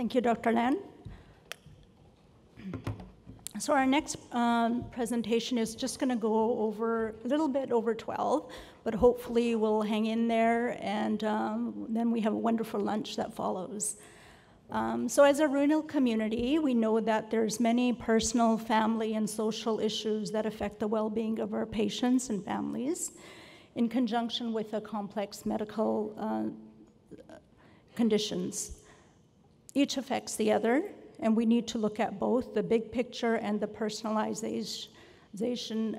Thank you, Dr. Lan. So our next um, presentation is just going to go over a little bit over 12, but hopefully we'll hang in there, and um, then we have a wonderful lunch that follows. Um, so as a renal community, we know that there's many personal, family, and social issues that affect the well-being of our patients and families in conjunction with the complex medical uh, conditions. Each affects the other, and we need to look at both the big picture and the personalization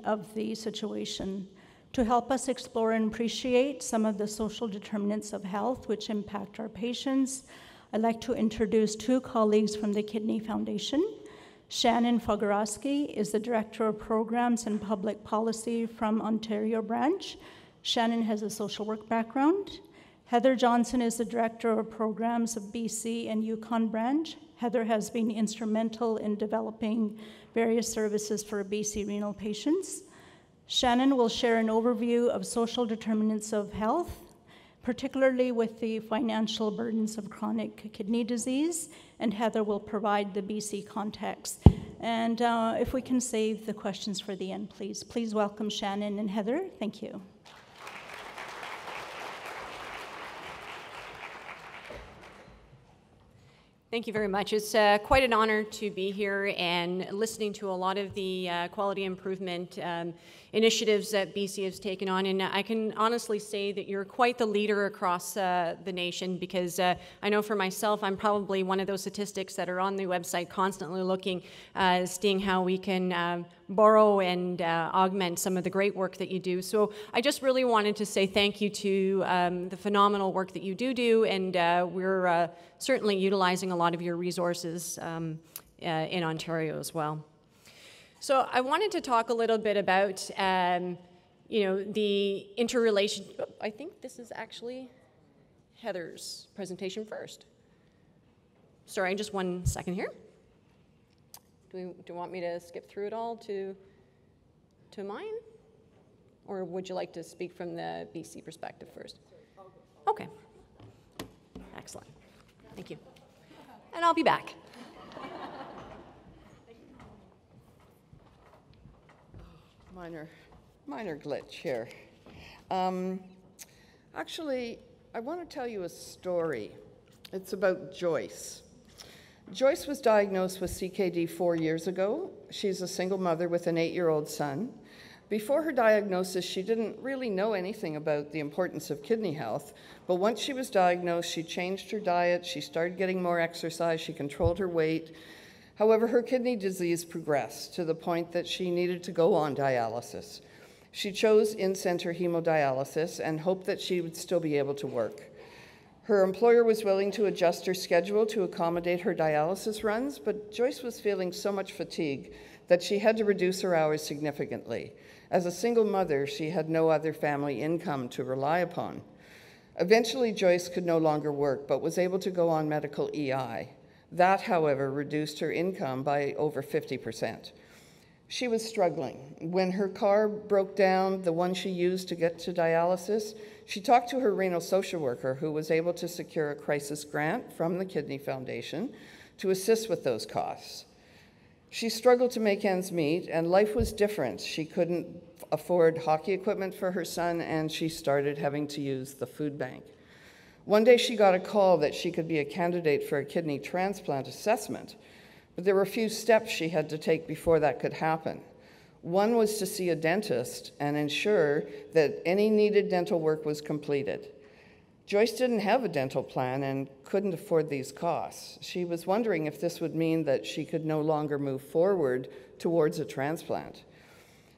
of the situation to help us explore and appreciate some of the social determinants of health which impact our patients. I'd like to introduce two colleagues from the Kidney Foundation. Shannon Fogarasi is the Director of Programs and Public Policy from Ontario branch. Shannon has a social work background. Heather Johnson is the Director of Programs of BC and Yukon branch. Heather has been instrumental in developing various services for BC renal patients. Shannon will share an overview of social determinants of health, particularly with the financial burdens of chronic kidney disease, and Heather will provide the BC context. And uh, if we can save the questions for the end, please. Please welcome Shannon and Heather. Thank you. Thank you very much. It's uh, quite an honor to be here and listening to a lot of the uh, quality improvement um, initiatives that BC has taken on. And I can honestly say that you're quite the leader across uh, the nation because uh, I know for myself, I'm probably one of those statistics that are on the website constantly looking, uh, seeing how we can um, borrow and uh, augment some of the great work that you do. So I just really wanted to say thank you to um, the phenomenal work that you do do, and uh, we're uh, certainly utilizing a lot of your resources um, uh, in Ontario as well. So I wanted to talk a little bit about, um, you know, the interrelation. I think this is actually Heather's presentation first. Sorry, just one second here. Do, we, do you want me to skip through it all to, to mine? Or would you like to speak from the BC perspective first? Okay. Excellent. Thank you. And I'll be back. minor, minor glitch here. Um, actually, I want to tell you a story. It's about Joyce. Joyce was diagnosed with CKD four years ago. She's a single mother with an eight year old son. Before her diagnosis, she didn't really know anything about the importance of kidney health, but once she was diagnosed, she changed her diet, she started getting more exercise, she controlled her weight, However, her kidney disease progressed to the point that she needed to go on dialysis. She chose in center hemodialysis and hoped that she would still be able to work. Her employer was willing to adjust her schedule to accommodate her dialysis runs, but Joyce was feeling so much fatigue that she had to reduce her hours significantly. As a single mother, she had no other family income to rely upon. Eventually, Joyce could no longer work, but was able to go on medical EI. That, however, reduced her income by over 50%. She was struggling. When her car broke down, the one she used to get to dialysis, she talked to her renal social worker who was able to secure a crisis grant from the Kidney Foundation to assist with those costs. She struggled to make ends meet, and life was different. She couldn't afford hockey equipment for her son, and she started having to use the food bank. One day she got a call that she could be a candidate for a kidney transplant assessment, but there were a few steps she had to take before that could happen. One was to see a dentist and ensure that any needed dental work was completed. Joyce didn't have a dental plan and couldn't afford these costs. She was wondering if this would mean that she could no longer move forward towards a transplant.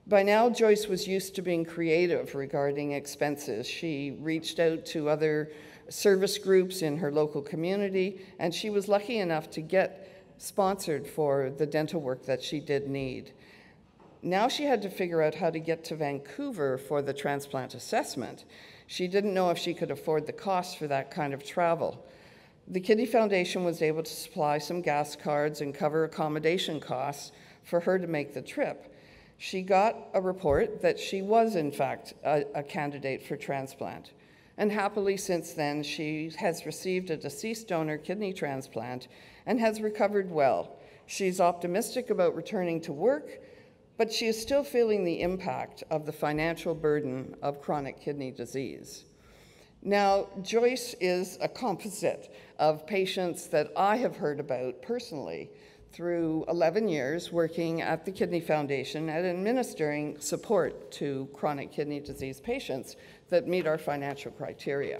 By now, Joyce was used to being creative regarding expenses. She reached out to other service groups in her local community, and she was lucky enough to get sponsored for the dental work that she did need. Now she had to figure out how to get to Vancouver for the transplant assessment. She didn't know if she could afford the cost for that kind of travel. The Kidney Foundation was able to supply some gas cards and cover accommodation costs for her to make the trip. She got a report that she was, in fact, a, a candidate for transplant. And happily, since then, she has received a deceased donor kidney transplant and has recovered well. She's optimistic about returning to work, but she is still feeling the impact of the financial burden of chronic kidney disease. Now, Joyce is a composite of patients that I have heard about personally through 11 years working at the Kidney Foundation and administering support to chronic kidney disease patients that meet our financial criteria.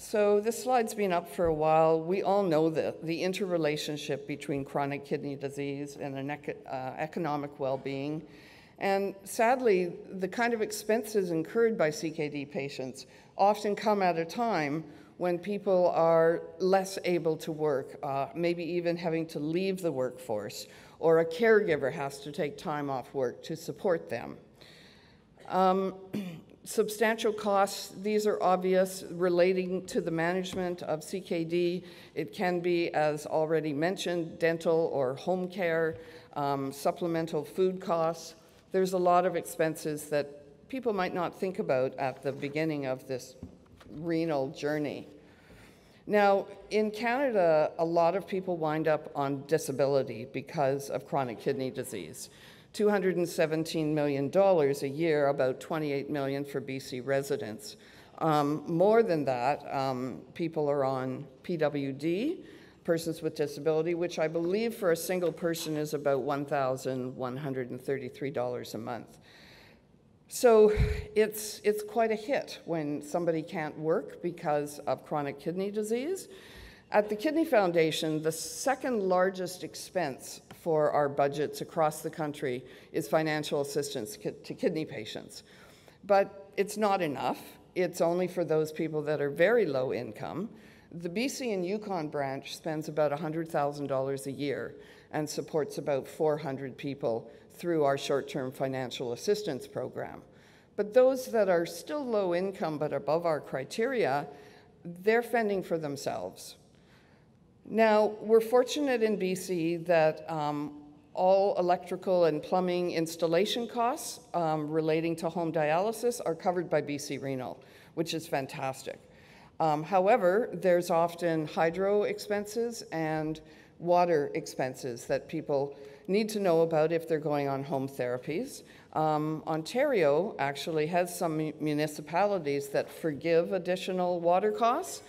So this slide's been up for a while. We all know the, the interrelationship between chronic kidney disease and an uh, economic well-being. And sadly, the kind of expenses incurred by CKD patients often come at a time when people are less able to work, uh, maybe even having to leave the workforce, or a caregiver has to take time off work to support them. Um, substantial costs, these are obvious relating to the management of CKD. It can be, as already mentioned, dental or home care, um, supplemental food costs. There's a lot of expenses that people might not think about at the beginning of this renal journey. Now, in Canada, a lot of people wind up on disability because of chronic kidney disease. $217 million a year, about 28 million for BC residents. Um, more than that, um, people are on PWD, persons with disability, which I believe for a single person is about $1,133 a month. So it's, it's quite a hit when somebody can't work because of chronic kidney disease. At the Kidney Foundation, the second largest expense for our budgets across the country is financial assistance to kidney patients. But it's not enough. It's only for those people that are very low income. The BC and Yukon branch spends about $100,000 a year and supports about 400 people through our short-term financial assistance program. But those that are still low income but above our criteria, they're fending for themselves. Now, we're fortunate in BC that um, all electrical and plumbing installation costs um, relating to home dialysis are covered by BC Renal, which is fantastic. Um, however, there's often hydro expenses and water expenses that people need to know about if they're going on home therapies. Um, Ontario actually has some municipalities that forgive additional water costs,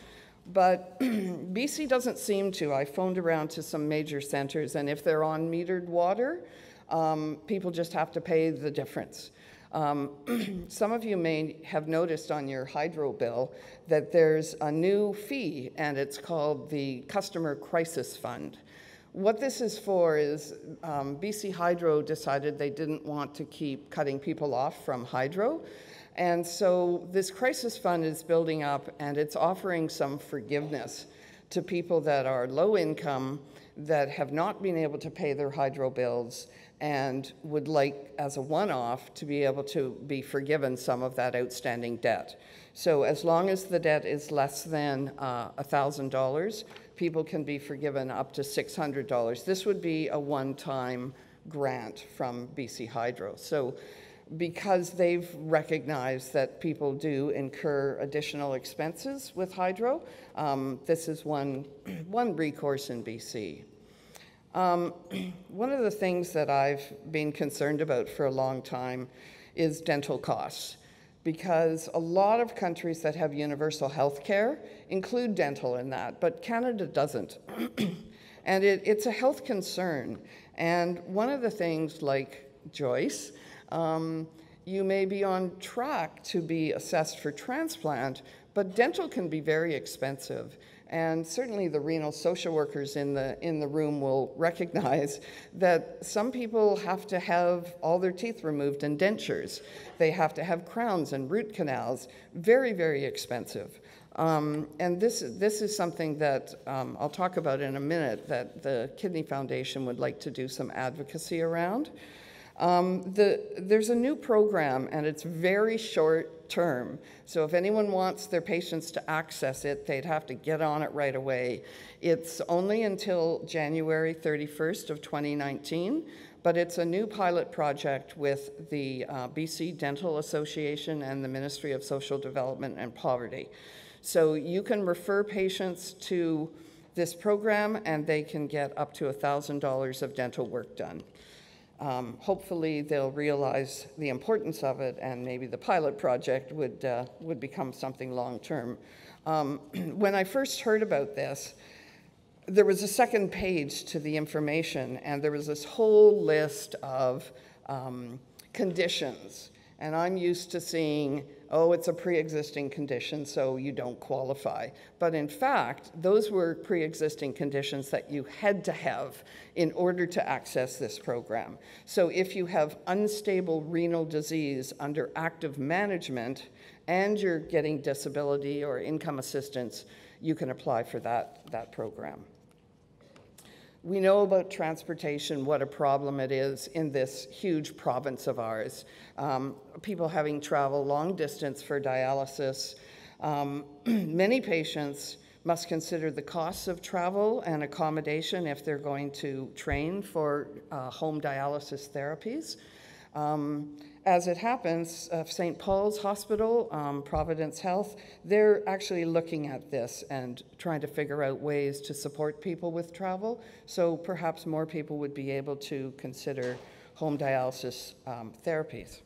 but BC doesn't seem to. I phoned around to some major centers, and if they're on metered water, um, people just have to pay the difference. Um, some of you may have noticed on your hydro bill that there's a new fee, and it's called the Customer Crisis Fund. What this is for is um, BC Hydro decided they didn't want to keep cutting people off from hydro. And so this crisis fund is building up and it's offering some forgiveness to people that are low income, that have not been able to pay their hydro bills, and would like, as a one off, to be able to be forgiven some of that outstanding debt. So, as long as the debt is less than uh, $1,000, people can be forgiven up to $600. This would be a one time grant from BC Hydro. So, because they've recognized that people do incur additional expenses with hydro, um, this is one, one recourse in BC. Um, one of the things that I've been concerned about for a long time is dental costs because a lot of countries that have universal health care include dental in that, but Canada doesn't. and it, it's a health concern. And one of the things, like Joyce, um, you may be on track to be assessed for transplant, but dental can be very expensive. And certainly the renal social workers in the, in the room will recognize that some people have to have all their teeth removed and dentures. They have to have crowns and root canals. Very, very expensive. Um, and this, this is something that um, I'll talk about in a minute that the Kidney Foundation would like to do some advocacy around. Um, the, there's a new program, and it's very short term. So if anyone wants their patients to access it, they'd have to get on it right away. It's only until January 31st of 2019, but it's a new pilot project with the uh, BC Dental Association and the Ministry of Social Development and Poverty. So you can refer patients to this program and they can get up to $1,000 of dental work done. Um, hopefully, they'll realize the importance of it, and maybe the pilot project would, uh, would become something long term. Um, when I first heard about this, there was a second page to the information, and there was this whole list of um, conditions. And I'm used to seeing, oh, it's a pre existing condition, so you don't qualify. But in fact, those were pre existing conditions that you had to have in order to access this program. So if you have unstable renal disease under active management and you're getting disability or income assistance, you can apply for that, that program. We know about transportation, what a problem it is in this huge province of ours. Um, people having travel long distance for dialysis. Um, many patients must consider the costs of travel and accommodation if they're going to train for uh, home dialysis therapies. Um, as it happens, uh, St. Paul's Hospital, um, Providence Health, they're actually looking at this and trying to figure out ways to support people with travel. So perhaps more people would be able to consider home dialysis um, therapies.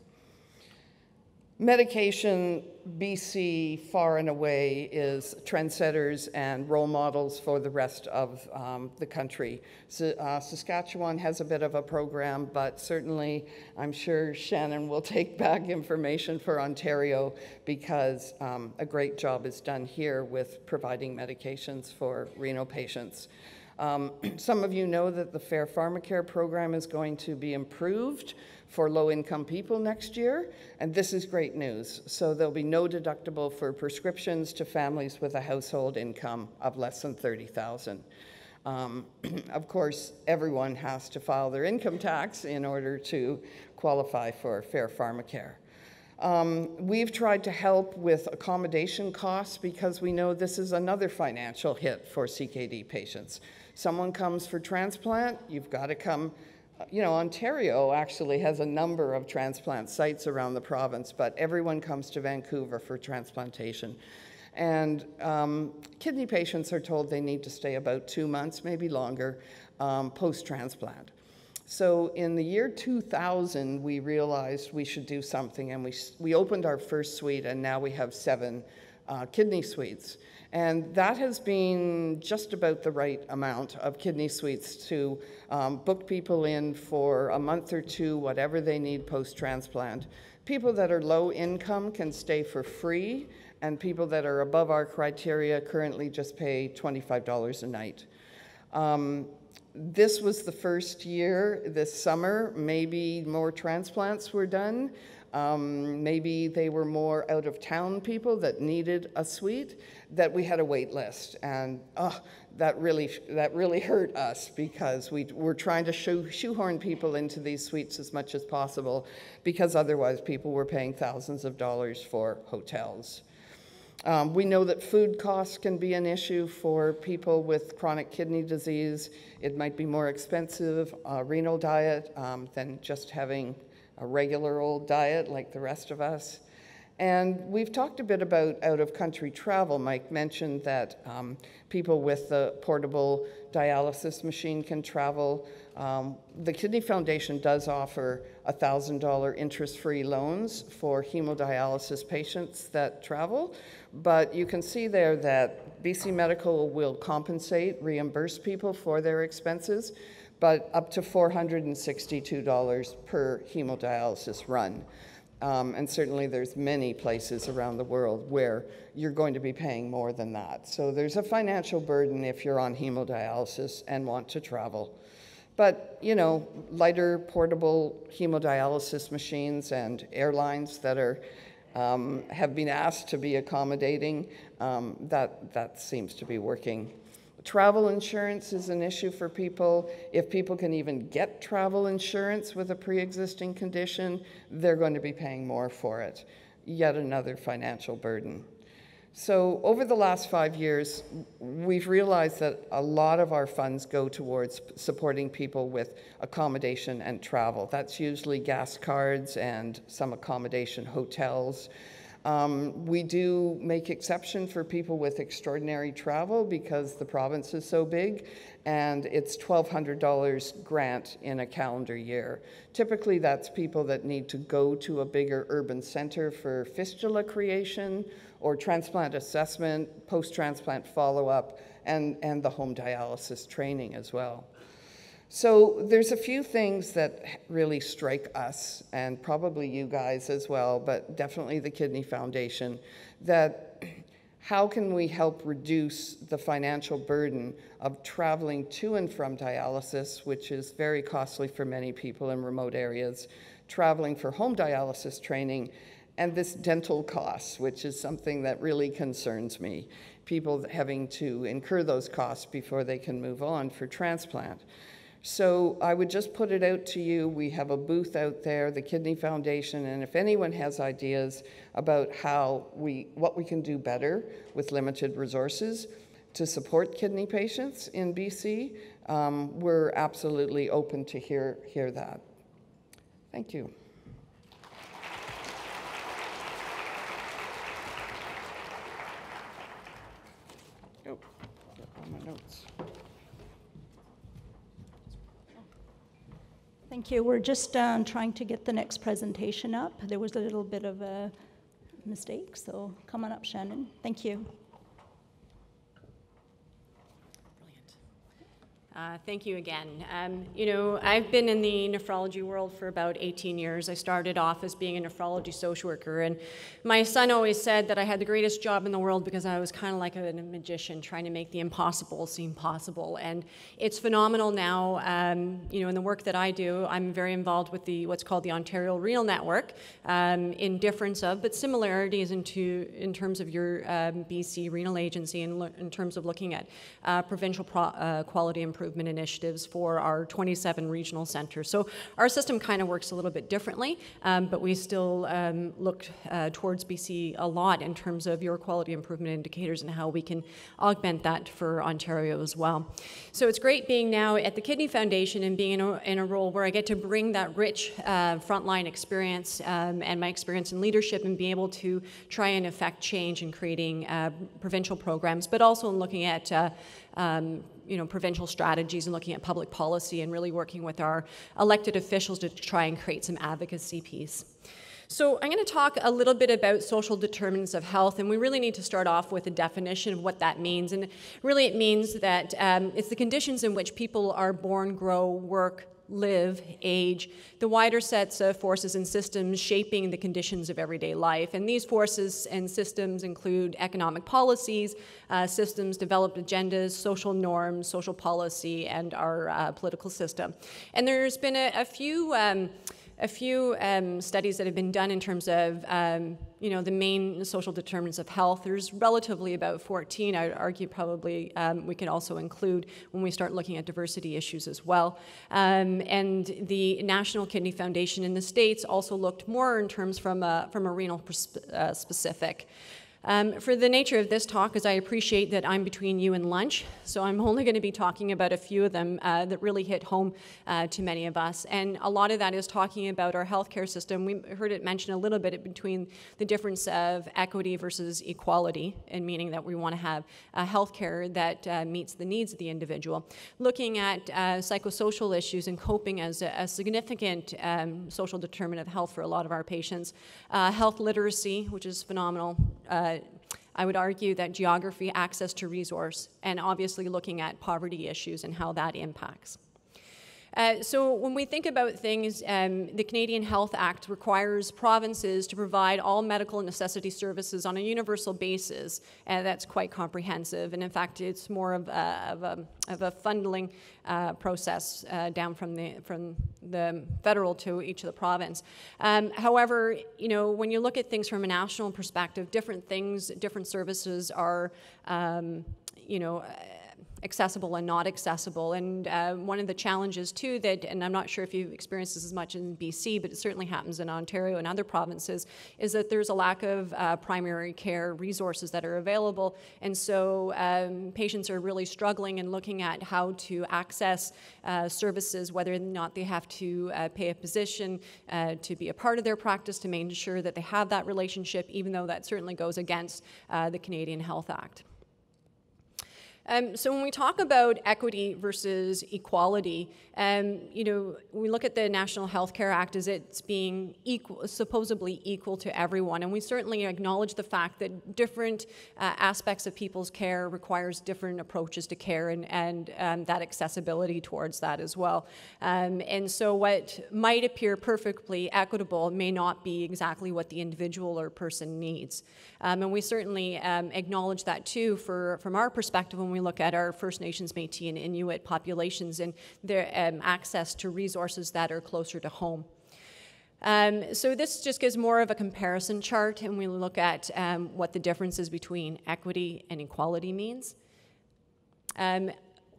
Medication, BC far and away is trendsetters and role models for the rest of um, the country. So, uh, Saskatchewan has a bit of a program, but certainly I'm sure Shannon will take back information for Ontario because um, a great job is done here with providing medications for renal patients. Um, some of you know that the Fair Pharmacare program is going to be improved for low-income people next year, and this is great news. So there'll be no deductible for prescriptions to families with a household income of less than 30,000. Um, of course, everyone has to file their income tax in order to qualify for Fair Pharmacare. Um, we've tried to help with accommodation costs because we know this is another financial hit for CKD patients. Someone comes for transplant, you've got to come you know, Ontario actually has a number of transplant sites around the province, but everyone comes to Vancouver for transplantation. And um, kidney patients are told they need to stay about two months, maybe longer, um, post transplant. So in the year 2000, we realized we should do something, and we, we opened our first suite, and now we have seven uh, kidney suites. And that has been just about the right amount of kidney suites to um, book people in for a month or two, whatever they need post transplant. People that are low income can stay for free, and people that are above our criteria currently just pay $25 a night. Um, this was the first year this summer, maybe more transplants were done. Um, maybe they were more out of town people that needed a suite, that we had a wait list. And oh, that, really, that really hurt us because we were trying to shoe, shoehorn people into these suites as much as possible because otherwise people were paying thousands of dollars for hotels. Um, we know that food costs can be an issue for people with chronic kidney disease. It might be more expensive, uh, renal diet, um, than just having a regular old diet like the rest of us. And we've talked a bit about out of country travel. Mike mentioned that um, people with the portable dialysis machine can travel. Um, the Kidney Foundation does offer $1,000 interest free loans for hemodialysis patients that travel. But you can see there that BC Medical will compensate, reimburse people for their expenses but up to $462 per hemodialysis run. Um, and certainly there's many places around the world where you're going to be paying more than that. So there's a financial burden if you're on hemodialysis and want to travel. But, you know, lighter portable hemodialysis machines and airlines that are, um, have been asked to be accommodating, um, that, that seems to be working Travel insurance is an issue for people. If people can even get travel insurance with a pre existing condition, they're going to be paying more for it. Yet another financial burden. So, over the last five years, we've realized that a lot of our funds go towards supporting people with accommodation and travel. That's usually gas cards and some accommodation hotels. Um, we do make exception for people with extraordinary travel because the province is so big, and it's $1,200 grant in a calendar year. Typically, that's people that need to go to a bigger urban center for fistula creation or transplant assessment, post transplant follow up, and, and the home dialysis training as well. So there's a few things that really strike us, and probably you guys as well, but definitely the Kidney Foundation, that how can we help reduce the financial burden of traveling to and from dialysis, which is very costly for many people in remote areas, traveling for home dialysis training, and this dental costs, which is something that really concerns me. People having to incur those costs before they can move on for transplant. So I would just put it out to you. We have a booth out there, the Kidney Foundation, and if anyone has ideas about how we, what we can do better with limited resources to support kidney patients in BC, um, we're absolutely open to hear, hear that. Thank you. Oh, my notes. Thank you. We're just um, trying to get the next presentation up. There was a little bit of a mistake, so come on up, Shannon. Thank you. Uh, thank you again. Um, you know, I've been in the nephrology world for about 18 years. I started off as being a nephrology social worker, and my son always said that I had the greatest job in the world because I was kind of like a, a, magician trying to make the impossible seem possible. And it's phenomenal now. Um, you know, in the work that I do, I'm very involved with the what's called the Ontario Renal Network, um, in difference of, but similarities into in terms of your um, BC Renal Agency, and in terms of looking at uh, provincial pro, uh, quality improvement improvement initiatives for our 27 regional centers. So our system kind of works a little bit differently, um, but we still um, look uh, towards BC a lot in terms of your quality improvement indicators and how we can augment that for Ontario as well. So it's great being now at the Kidney Foundation and being in a, in a role where I get to bring that rich uh, frontline experience um, and my experience in leadership and be able to try and affect change in creating uh, provincial programs, but also in looking at uh, um, you know, provincial strategies and looking at public policy and really working with our elected officials to try and create some advocacy piece. So, I'm going to talk a little bit about social determinants of health, and we really need to start off with a definition of what that means. And really, it means that um, it's the conditions in which people are born, grow, work, live, age, the wider sets of forces and systems shaping the conditions of everyday life. And these forces and systems include economic policies, uh, systems, developed agendas, social norms, social policy, and our uh, political system. And there's been a, a few. Um, a few um, studies that have been done in terms of um, you know the main social determinants of health. There's relatively about 14. I would argue probably um, we could also include when we start looking at diversity issues as well. Um, and the National Kidney Foundation in the states also looked more in terms from a, from a renal uh, specific. Um, for the nature of this talk, as I appreciate that I'm between you and lunch, so I'm only going to be talking about a few of them uh, that really hit home uh, to many of us. And a lot of that is talking about our healthcare system. We heard it mentioned a little bit between the difference of equity versus equality, and meaning that we want to have a healthcare that uh, meets the needs of the individual. Looking at uh, psychosocial issues and coping as a, a significant um, social determinant of health for a lot of our patients. Uh, health literacy, which is phenomenal uh, I would argue that geography, access to resource, and obviously looking at poverty issues and how that impacts. Uh, so when we think about things, um, the Canadian Health Act requires provinces to provide all medical necessity services on a universal basis, and that's quite comprehensive. And in fact, it's more of a, of a, of a funneling uh, process uh, down from the from the federal to each of the province. Um, however, you know when you look at things from a national perspective, different things, different services are, um, you know accessible and not accessible. And uh, one of the challenges, too, that, and I'm not sure if you've experienced this as much in BC, but it certainly happens in Ontario and other provinces, is that there's a lack of uh, primary care resources that are available. And so um, patients are really struggling and looking at how to access uh, services, whether or not they have to uh, pay a physician uh, to be a part of their practice to make sure that they have that relationship, even though that certainly goes against uh, the Canadian Health Act. Um, so when we talk about equity versus equality, um, you know, we look at the National Health Care Act as it's being equal, supposedly equal to everyone, and we certainly acknowledge the fact that different uh, aspects of people's care requires different approaches to care and, and um, that accessibility towards that as well. Um, and so what might appear perfectly equitable may not be exactly what the individual or person needs. Um, and we certainly um, acknowledge that too for, from our perspective when we look at our First Nations, Métis, and Inuit populations and their um, access to resources that are closer to home. Um, so this just gives more of a comparison chart, and we look at um, what the differences between equity and equality means. Um,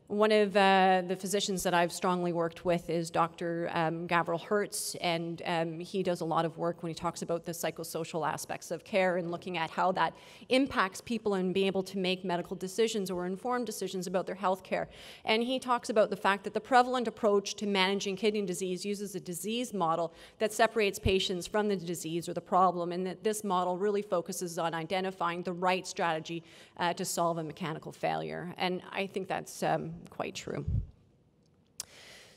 one of uh, the physicians that I've strongly worked with is Dr. Um, Gavril Hertz, and um, he does a lot of work when he talks about the psychosocial aspects of care and looking at how that impacts people and being able to make medical decisions or informed decisions about their health care. And he talks about the fact that the prevalent approach to managing kidney disease uses a disease model that separates patients from the disease or the problem, and that this model really focuses on identifying the right strategy uh, to solve a mechanical failure. And I think that's um, quite true.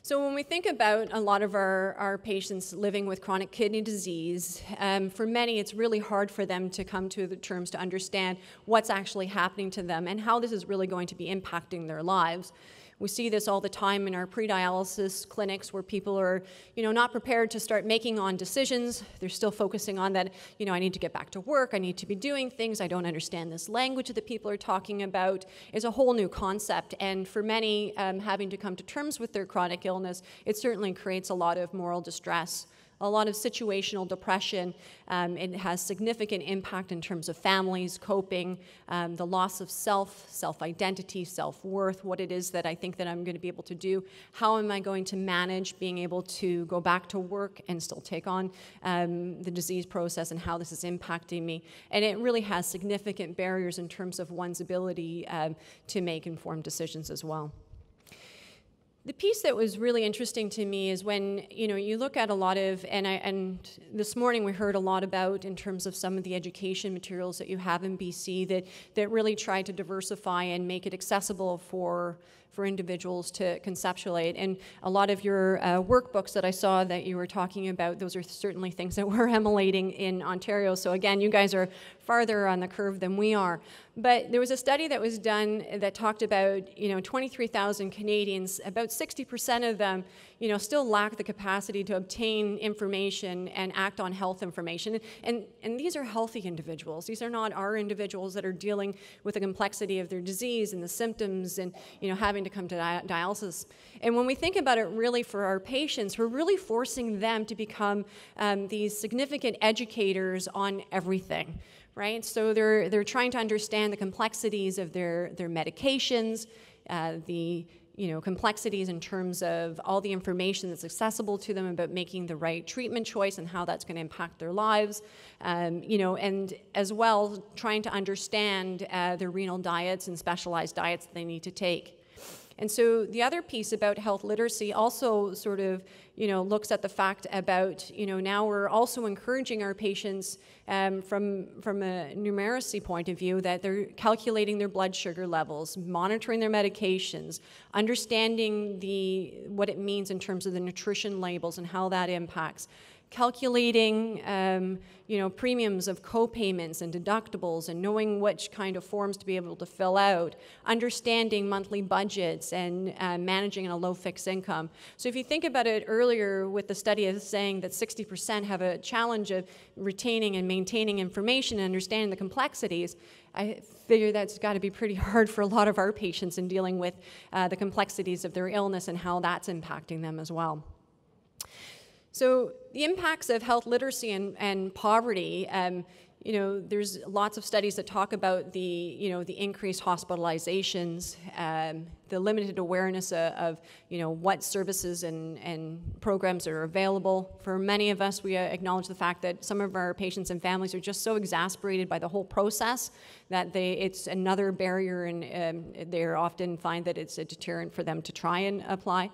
So when we think about a lot of our, our patients living with chronic kidney disease, um, for many it's really hard for them to come to the terms to understand what's actually happening to them and how this is really going to be impacting their lives. We see this all the time in our pre-dialysis clinics where people are, you know, not prepared to start making on decisions. They're still focusing on that, you know, I need to get back to work, I need to be doing things, I don't understand this language that people are talking about. Is a whole new concept. And for many, um, having to come to terms with their chronic illness, it certainly creates a lot of moral distress a lot of situational depression. Um, it has significant impact in terms of families coping, um, the loss of self, self-identity, self-worth, what it is that I think that I'm going to be able to do. How am I going to manage being able to go back to work and still take on um, the disease process and how this is impacting me? And it really has significant barriers in terms of one's ability um, to make informed decisions as well. The piece that was really interesting to me is when you know you look at a lot of and I and this morning we heard a lot about in terms of some of the education materials that you have in BC that that really try to diversify and make it accessible for for individuals to conceptualize. And a lot of your uh, workbooks that I saw that you were talking about, those are certainly things that we're emulating in Ontario. So again, you guys are farther on the curve than we are. But there was a study that was done that talked about, you know, 23,000 Canadians, about 60% of them, you know, still lack the capacity to obtain information and act on health information. And, and these are healthy individuals. These are not our individuals that are dealing with the complexity of their disease and the symptoms and, you know, having to come to di dialysis. And when we think about it really for our patients, we're really forcing them to become um, these significant educators on everything right? So they're, they're trying to understand the complexities of their, their medications, uh, the you know, complexities in terms of all the information that's accessible to them about making the right treatment choice and how that's going to impact their lives, um, you know, and as well trying to understand uh, their renal diets and specialized diets that they need to take. And so the other piece about health literacy also sort of, you know, looks at the fact about, you know, now we're also encouraging our patients um, from, from a numeracy point of view that they're calculating their blood sugar levels, monitoring their medications, understanding the, what it means in terms of the nutrition labels and how that impacts calculating um, you know, premiums of co-payments and deductibles and knowing which kind of forms to be able to fill out, understanding monthly budgets and uh, managing a low fixed income. So if you think about it earlier with the study of saying that 60% have a challenge of retaining and maintaining information and understanding the complexities, I figure that's got to be pretty hard for a lot of our patients in dealing with uh, the complexities of their illness and how that's impacting them as well. So the impacts of health literacy and, and poverty, um, you know, there's lots of studies that talk about the, you know, the increased hospitalizations, um, the limited awareness of, of, you know, what services and, and programs are available. For many of us, we uh, acknowledge the fact that some of our patients and families are just so exasperated by the whole process that they, it's another barrier and um, they often find that it's a deterrent for them to try and apply.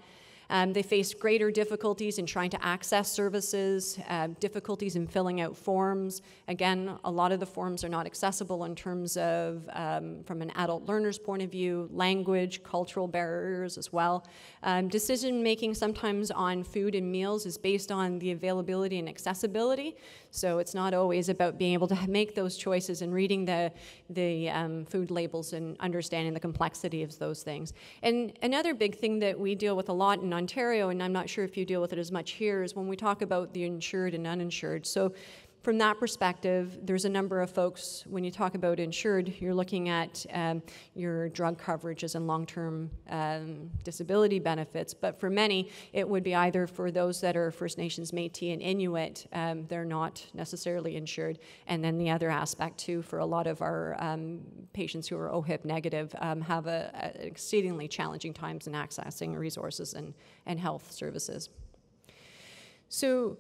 Um, they face greater difficulties in trying to access services, uh, difficulties in filling out forms. Again, a lot of the forms are not accessible in terms of, um, from an adult learner's point of view, language, cultural barriers as well. Um, decision making sometimes on food and meals is based on the availability and accessibility. So it's not always about being able to make those choices and reading the, the um, food labels and understanding the complexity of those things. And another big thing that we deal with a lot in Ontario, and I'm not sure if you deal with it as much here, is when we talk about the insured and uninsured. So from that perspective, there's a number of folks, when you talk about insured, you're looking at um, your drug coverages and long term um, disability benefits. But for many, it would be either for those that are First Nations, Metis, and Inuit, um, they're not necessarily insured. And then the other aspect, too, for a lot of our um, patients who are OHIP negative, um, have a, a exceedingly challenging times in accessing resources and, and health services. So,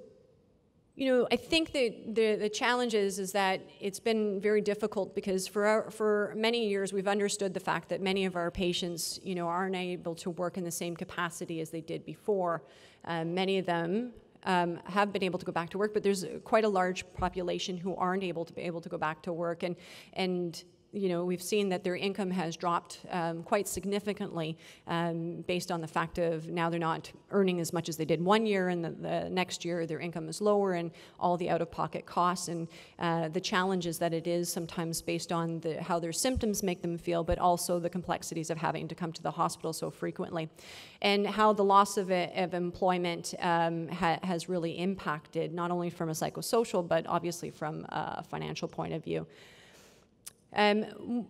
you know, I think that the, the challenge is, is that it's been very difficult because for, our, for many years we've understood the fact that many of our patients, you know, aren't able to work in the same capacity as they did before. Uh, many of them um, have been able to go back to work, but there's quite a large population who aren't able to be able to go back to work. And, and you know, we've seen that their income has dropped um, quite significantly um, based on the fact of now they're not earning as much as they did one year, and the, the next year their income is lower, and all the out-of-pocket costs and uh, the challenges that it is sometimes based on the, how their symptoms make them feel, but also the complexities of having to come to the hospital so frequently, and how the loss of, of employment um, ha has really impacted not only from a psychosocial, but obviously from a financial point of view. Um,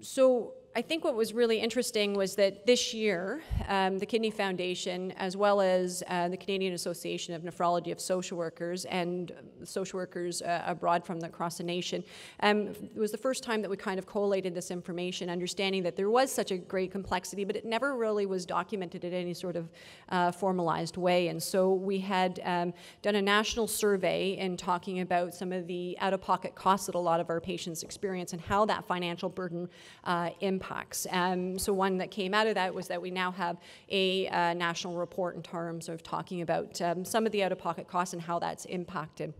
so I think what was really interesting was that this year, um, the Kidney Foundation, as well as uh, the Canadian Association of Nephrology of Social Workers and social workers uh, abroad from the, across the nation, um, it was the first time that we kind of collated this information, understanding that there was such a great complexity, but it never really was documented in any sort of uh, formalized way. And so we had um, done a national survey in talking about some of the out-of-pocket costs that a lot of our patients experience and how that financial burden uh, impacts impacts. Um, so one that came out of that was that we now have a uh, national report in terms of talking about um, some of the out-of-pocket costs and how that's impacted.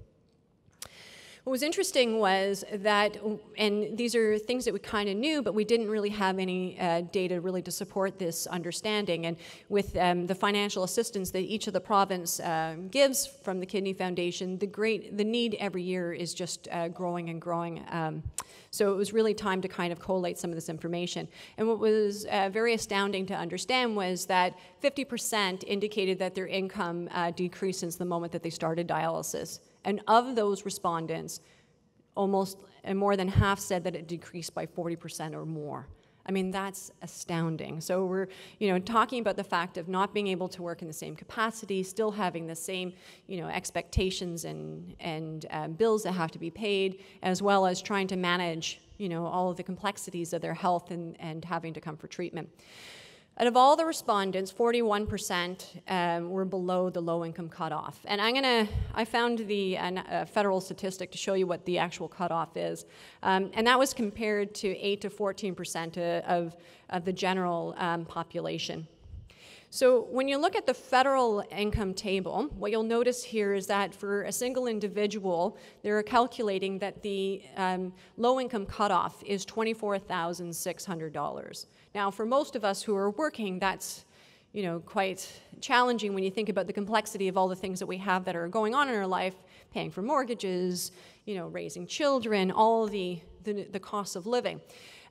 What was interesting was that, and these are things that we kind of knew, but we didn't really have any uh, data really to support this understanding. And with um, the financial assistance that each of the province uh, gives from the Kidney Foundation, the great, the need every year is just uh, growing and growing. Um, so it was really time to kind of collate some of this information. And what was uh, very astounding to understand was that 50% indicated that their income uh, decreased since the moment that they started dialysis. And of those respondents, almost and more than half said that it decreased by 40% or more. I mean, that's astounding. So we're, you know, talking about the fact of not being able to work in the same capacity, still having the same, you know, expectations and, and uh, bills that have to be paid, as well as trying to manage, you know, all of the complexities of their health and, and having to come for treatment. Out of all the respondents, 41% um, were below the low income cutoff. And I'm to, I found the uh, federal statistic to show you what the actual cutoff is. Um, and that was compared to 8 to 14% uh, of, of the general um, population. So when you look at the federal income table, what you'll notice here is that for a single individual, they're calculating that the um, low income cutoff is $24,600. Now, for most of us who are working, that's you know, quite challenging when you think about the complexity of all the things that we have that are going on in our life, paying for mortgages, you know, raising children, all the, the, the costs of living.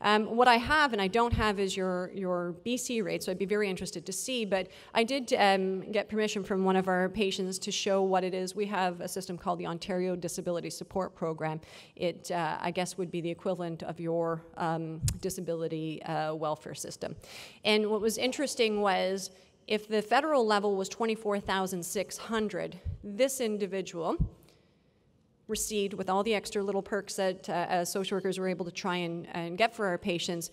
Um, what I have and I don't have is your, your BC rate, so I'd be very interested to see. But I did um, get permission from one of our patients to show what it is. We have a system called the Ontario Disability Support Program. It, uh, I guess, would be the equivalent of your um, disability uh, welfare system. And what was interesting was if the federal level was 24,600, this individual received with all the extra little perks that uh, social workers were able to try and, and get for our patients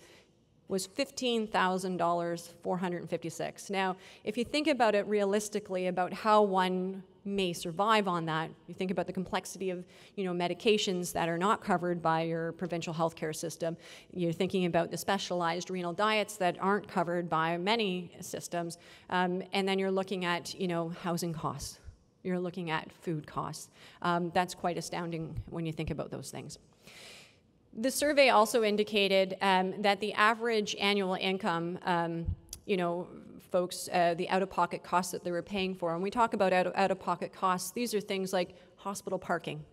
was $15,456. Now, if you think about it realistically about how one may survive on that, you think about the complexity of, you know, medications that are not covered by your provincial healthcare system. You're thinking about the specialized renal diets that aren't covered by many systems, um, and then you're looking at, you know, housing costs. You're looking at food costs. Um, that's quite astounding when you think about those things. The survey also indicated um, that the average annual income, um, you know, folks, uh, the out-of-pocket costs that they were paying for, and we talk about out-of-pocket costs, these are things like hospital parking,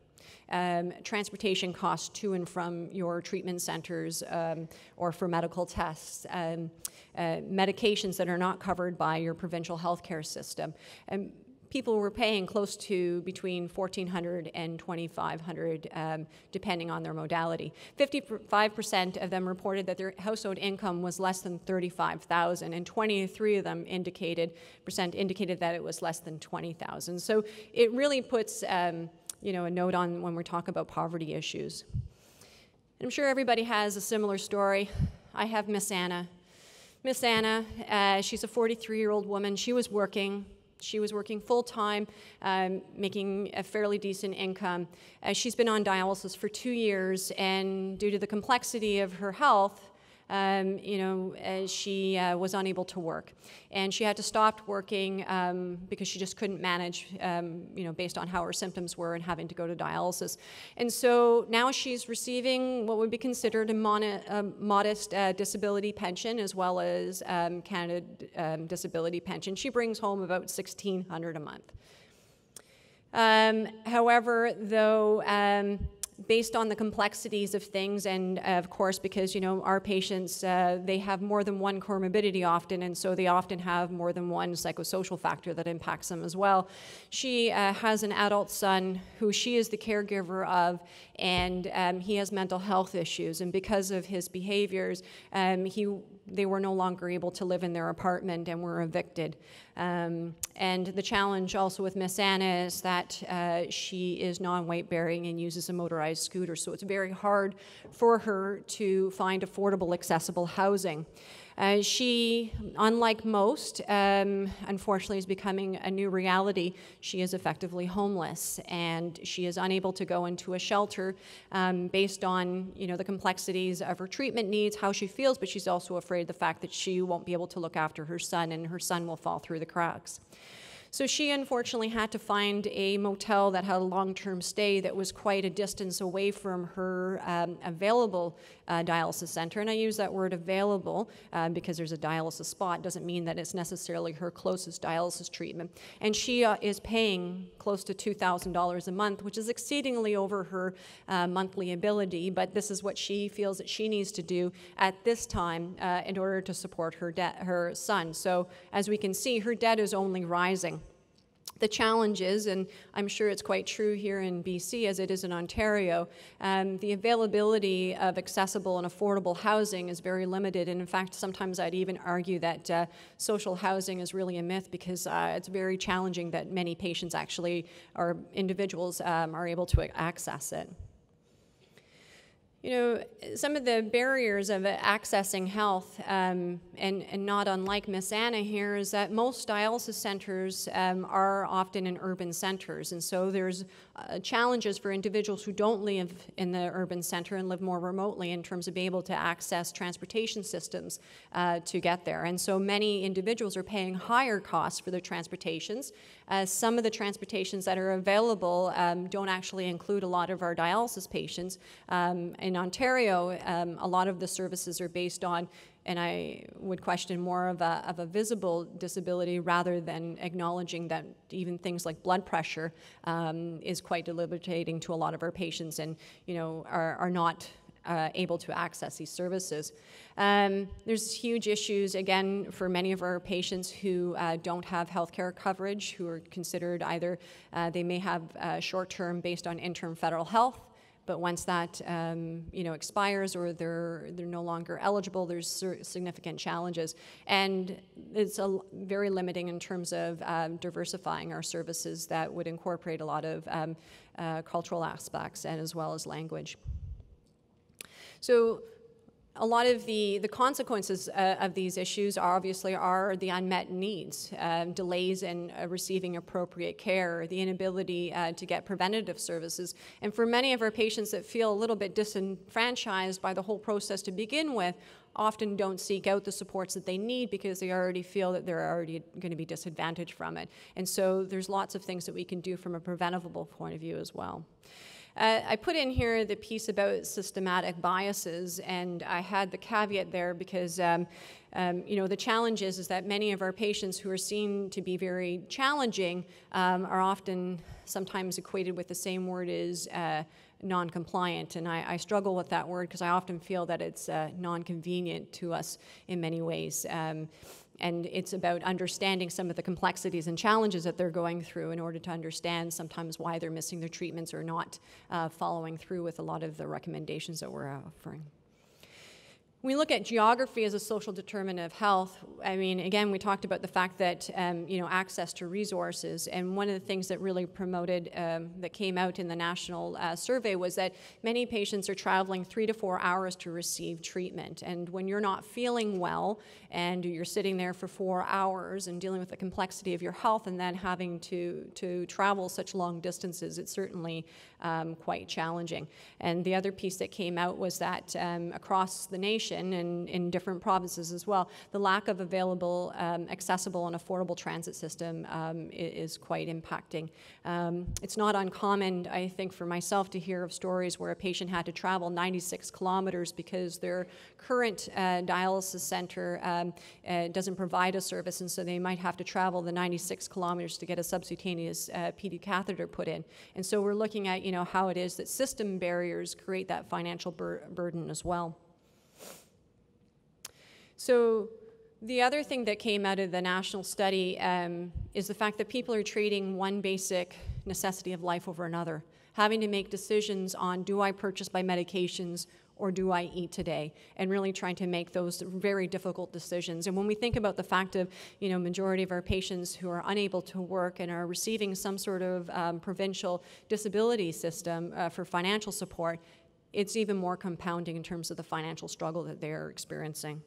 um, transportation costs to and from your treatment centers um, or for medical tests, um, uh, medications that are not covered by your provincial healthcare system. And people were paying close to between 1400 and 2500 um, depending on their modality. 55% of them reported that their household income was less than 35000 and 23 of them indicated percent indicated that it was less than 20000 so it really puts um, you know a note on when we talk about poverty issues. I'm sure everybody has a similar story. I have miss anna. Miss Anna, uh, she's a 43 year old woman. She was working she was working full time, um, making a fairly decent income. Uh, she's been on dialysis for two years, and due to the complexity of her health, um, you know, she uh, was unable to work. And she had to stop working um, because she just couldn't manage, um, you know, based on how her symptoms were and having to go to dialysis. And so now she's receiving what would be considered a, a modest uh, disability pension as well as um, Canada um, disability pension. She brings home about 1600 a month. Um, however, though, based on the complexities of things and uh, of course because you know our patients uh, they have more than one comorbidity often and so they often have more than one psychosocial factor that impacts them as well. She uh, has an adult son who she is the caregiver of and um, he has mental health issues and because of his behaviors um, he they were no longer able to live in their apartment and were evicted. Um, and the challenge also with Miss Anna is that uh, she is non-weight bearing and uses a motorized scooter, so it's very hard for her to find affordable, accessible housing. Uh, she, unlike most, um, unfortunately is becoming a new reality. She is effectively homeless and she is unable to go into a shelter um, based on you know, the complexities of her treatment needs, how she feels, but she's also afraid of the fact that she won't be able to look after her son and her son will fall through the cracks. So she unfortunately had to find a motel that had a long term stay that was quite a distance away from her um, available uh, dialysis center. And I use that word available uh, because there's a dialysis spot, doesn't mean that it's necessarily her closest dialysis treatment. And she uh, is paying close to $2,000 a month, which is exceedingly over her uh, monthly ability. But this is what she feels that she needs to do at this time uh, in order to support her, her son. So as we can see, her debt is only rising the challenges, and I'm sure it's quite true here in BC as it is in Ontario, um, the availability of accessible and affordable housing is very limited. And in fact, sometimes I'd even argue that uh, social housing is really a myth because uh, it's very challenging that many patients actually, or individuals, um, are able to access it. You know, some of the barriers of accessing health, um, and, and not unlike Miss Anna here, is that most dialysis centers um, are often in urban centers. And so there's uh, challenges for individuals who don't live in the urban center and live more remotely in terms of being able to access transportation systems uh, to get there. And so many individuals are paying higher costs for their transportations. Uh, some of the transportations that are available um, don't actually include a lot of our dialysis patients. Um, in Ontario, um, a lot of the services are based on, and I would question more of a, of a visible disability rather than acknowledging that even things like blood pressure um, is quite debilitating to a lot of our patients and, you know, are, are not uh, able to access these services. Um, there's huge issues, again, for many of our patients who uh, don't have healthcare coverage, who are considered either, uh, they may have uh, short term based on interim federal health, but once that um, you know expires or they're they're no longer eligible, there's significant challenges, and it's a, very limiting in terms of um, diversifying our services that would incorporate a lot of um, uh, cultural aspects and as well as language. So a lot of the, the consequences uh, of these issues are obviously are the unmet needs, um, delays in uh, receiving appropriate care, the inability uh, to get preventative services. And for many of our patients that feel a little bit disenfranchised by the whole process to begin with, often don't seek out the supports that they need because they already feel that they're already going to be disadvantaged from it. And so there's lots of things that we can do from a preventable point of view as well. Uh, I put in here the piece about systematic biases, and I had the caveat there because, um, um, you know, the challenge is, is that many of our patients who are seen to be very challenging um, are often sometimes equated with the same word as uh, non-compliant, and I, I, struggle with that word because I often feel that it's uh, non-convenient to us in many ways. Um, and it's about understanding some of the complexities and challenges that they're going through in order to understand sometimes why they're missing their treatments or not uh, following through with a lot of the recommendations that we're offering we look at geography as a social determinant of health, I mean, again, we talked about the fact that, um, you know, access to resources. And one of the things that really promoted, um, that came out in the national uh, survey was that many patients are traveling three to four hours to receive treatment. And when you're not feeling well and you're sitting there for four hours and dealing with the complexity of your health and then having to, to travel such long distances, it certainly um, quite challenging. And the other piece that came out was that um, across the nation and in different provinces as well, the lack of available, um, accessible, and affordable transit system um, is quite impacting. Um, it's not uncommon, I think, for myself to hear of stories where a patient had to travel 96 kilometers because their current uh, dialysis center uh, doesn't provide a service, and so they might have to travel the 96 kilometers to get a subcutaneous uh, PD catheter put in. And so we're looking at, you know, how it is that system barriers create that financial bur burden as well. So the other thing that came out of the national study um, is the fact that people are treating one basic necessity of life over another, having to make decisions on do I purchase my medications or do I eat today? And really trying to make those very difficult decisions. And when we think about the fact of, you know, majority of our patients who are unable to work and are receiving some sort of um, provincial disability system uh, for financial support, it's even more compounding in terms of the financial struggle that they're experiencing.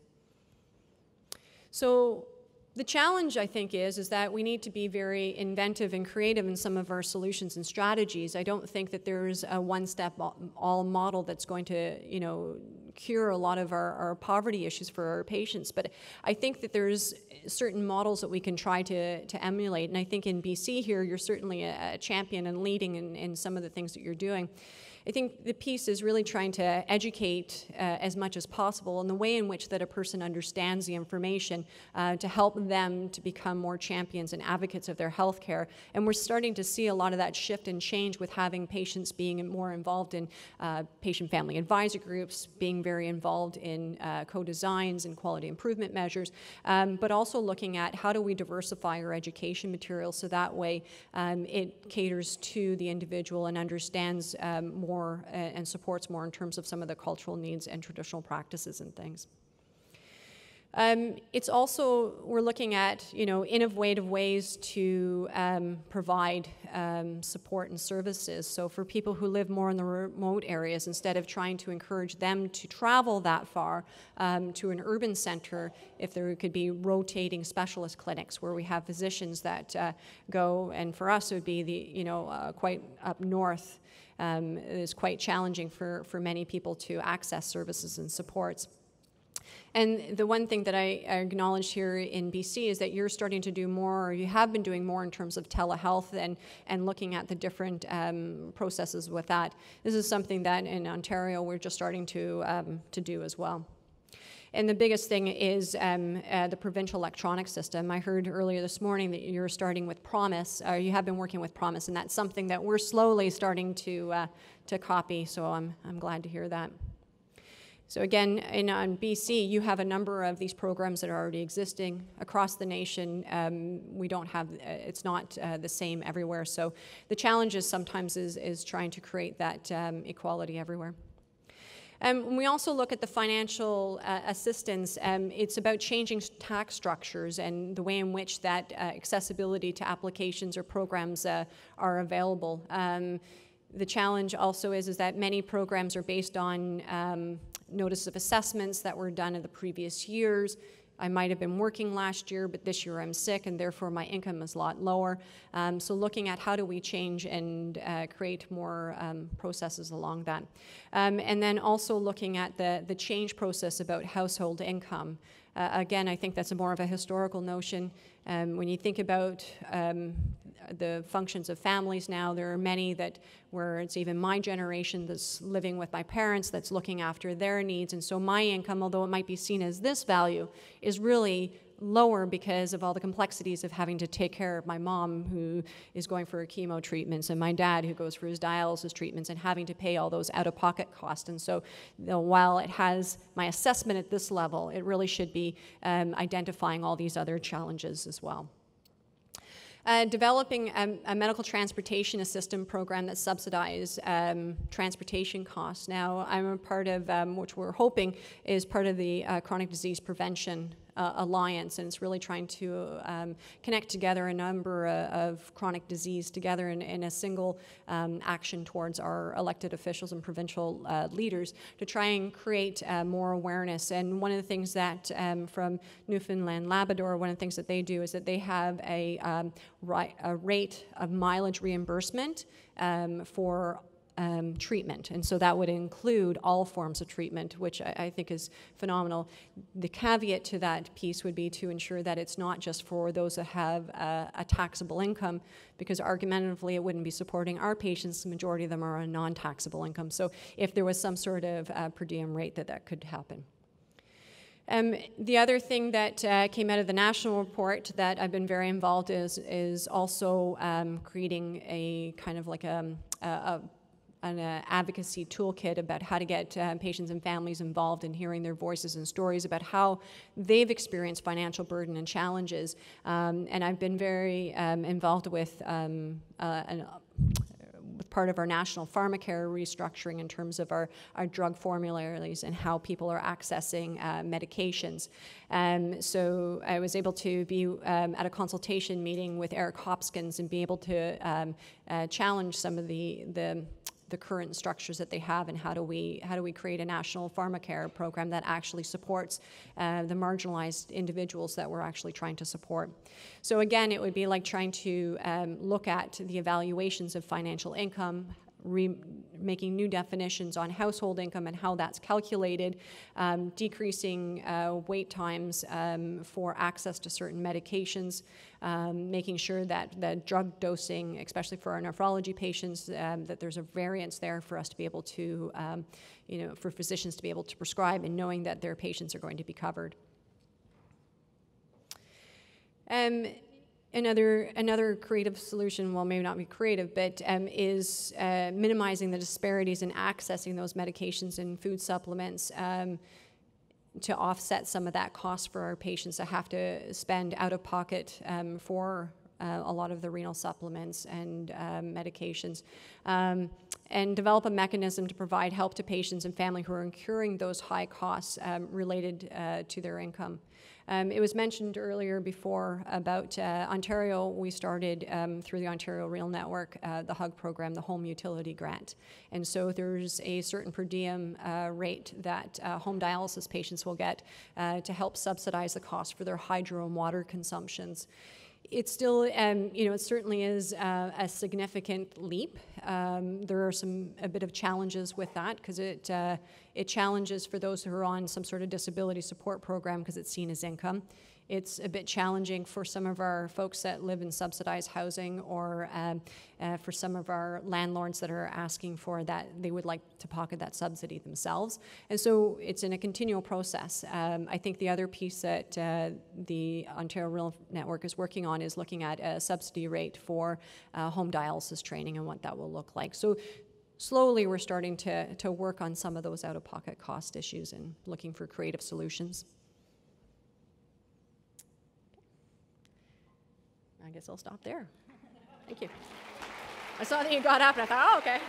So the challenge, I think, is, is that we need to be very inventive and creative in some of our solutions and strategies. I don't think that there's a one-step all model that's going to, you know, cure a lot of our, our, poverty issues for our patients. But I think that there's certain models that we can try to, to emulate. And I think in BC here, you're certainly a, a champion and leading in, in some of the things that you're doing. I think the piece is really trying to educate uh, as much as possible in the way in which that a person understands the information uh, to help them to become more champions and advocates of their health care. And we're starting to see a lot of that shift and change with having patients being more involved in uh, patient family advisor groups, being very involved in uh, co-designs and quality improvement measures, um, but also looking at how do we diversify our education materials so that way um, it caters to the individual and understands um, more more and supports more in terms of some of the cultural needs and traditional practices and things. Um, it's also, we're looking at, you know, innovative ways to um, provide um, support and services. So for people who live more in the remote areas, instead of trying to encourage them to travel that far um, to an urban center, if there could be rotating specialist clinics where we have physicians that uh, go, and for us it would be the, you know, uh, quite up north um, is quite challenging for, for many people to access services and supports. And the one thing that I acknowledge here in BC is that you're starting to do more, or you have been doing more in terms of telehealth and, and looking at the different um, processes with that. This is something that in Ontario we're just starting to, um, to do as well. And the biggest thing is um, uh, the provincial electronic system. I heard earlier this morning that you're starting with PROMIS, or you have been working with PROMIS, and that's something that we're slowly starting to, uh, to copy, so I'm, I'm glad to hear that. So again, in on BC, you have a number of these programs that are already existing across the nation. Um, we don't have, uh, it's not uh, the same everywhere. So the challenge is sometimes is, is trying to create that um, equality everywhere. Um, we also look at the financial uh, assistance. Um, it's about changing tax structures and the way in which that uh, accessibility to applications or programs uh, are available. Um, the challenge also is, is that many programs are based on um, notice of assessments that were done in the previous years. I might have been working last year, but this year I'm sick, and therefore my income is a lot lower. Um, so, looking at how do we change and uh, create more um, processes along that. Um, and then also looking at the, the change process about household income. Uh, again, I think that's a more of a historical notion. Um, when you think about um, the functions of families now. There are many that where it's even my generation that's living with my parents that's looking after their needs. And so my income, although it might be seen as this value, is really lower because of all the complexities of having to take care of my mom who is going for her chemo treatments and my dad who goes for his dialysis treatments and having to pay all those out of pocket costs. And so you know, while it has my assessment at this level, it really should be um, identifying all these other challenges as well. Uh, developing a, a, medical transportation assistance program that subsidizes um, transportation costs. Now, I'm a part of, um, which we're hoping is part of the uh, chronic disease prevention uh, alliance, and it's really trying to um, connect together a number of, of chronic disease together in, in a single um, action towards our elected officials and provincial uh, leaders to try and create uh, more awareness. And one of the things that um, from Newfoundland Labrador, one of the things that they do is that they have a, um, a rate of mileage reimbursement um, for um, treatment. And so that would include all forms of treatment, which I, I, think is phenomenal. The caveat to that piece would be to ensure that it's not just for those that have a, taxable income, because argumentatively it wouldn't be supporting our patients. The majority of them are on non taxable income. So if there was some sort of uh, per diem rate, that that could happen. Um, the other thing that uh, came out of the national report that I've been very involved is is also um, creating a kind of like a, a, a an uh, advocacy toolkit about how to get uh, patients and families involved in hearing their voices and stories about how they've experienced financial burden and challenges. Um, and I've been very um, involved with um, uh, an, part of our national pharmacare restructuring in terms of our, our drug formularies and how people are accessing uh, medications. Um, so I was able to be um, at a consultation meeting with Eric Hoskins and be able to um, uh, challenge some of the, the the current structures that they have and how do we how do we create a national pharmacare program that actually supports uh, the marginalized individuals that we're actually trying to support. So again, it would be like trying to um, look at the evaluations of financial income, making new definitions on household income and how that's calculated, um, decreasing uh, wait times um, for access to certain medications, um, making sure that the drug dosing, especially for our nephrology patients, um, that there's a variance there for us to be able to, um, you know, for physicians to be able to prescribe and knowing that their patients are going to be covered. Um, Another, another creative solution, well, maybe not be creative, but um, is uh, minimizing the disparities in accessing those medications and food supplements um, to offset some of that cost for our patients that have to spend out of pocket um, for uh, a lot of the renal supplements and um, medications, um, and develop a mechanism to provide help to patients and family who are incurring those high costs um, related uh, to their income. Um, it was mentioned earlier before about uh, Ontario. We started um, through the Ontario Renal Network uh, the HUG program, the Home Utility Grant. And so there's a certain per diem uh, rate that uh, home dialysis patients will get uh, to help subsidize the cost for their hydro and water consumptions it still, um, you know, it certainly is uh, a significant leap. Um, there are some a bit of challenges with that because it uh, it challenges for those who are on some sort of disability support program because it's seen as income. It's a bit challenging for some of our folks that live in subsidized housing or um, uh, for some of our landlords that are asking for that, they would like to pocket that subsidy themselves. And so it's in a continual process. Um, I think the other piece that uh, the Ontario Renal Network is working on is looking at a subsidy rate for uh, home dialysis training and what that will look like. So slowly we're starting to, to work on some of those out of pocket cost issues and looking for creative solutions. I guess I'll stop there. Thank you. I saw that you got up and I thought, oh, okay.